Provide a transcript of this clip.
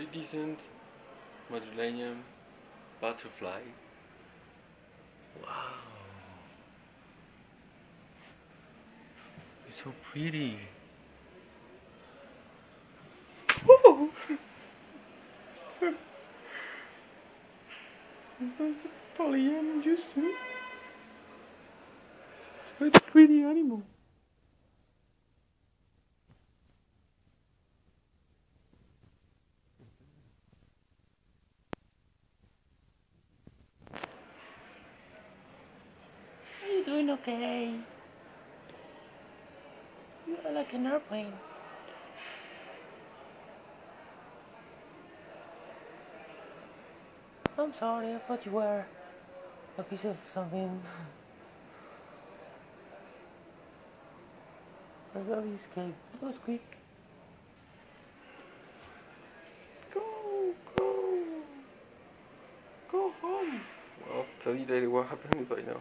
very decent Madrilenian butterfly. Wow. It's so pretty. Whoa! Is that polyam to? It's a pretty animal. Doing okay? You are like an airplane. I'm sorry, I thought you were a piece of something. I love you escape. That was quick. Go, go, go home. Well, tell you later what happened right now.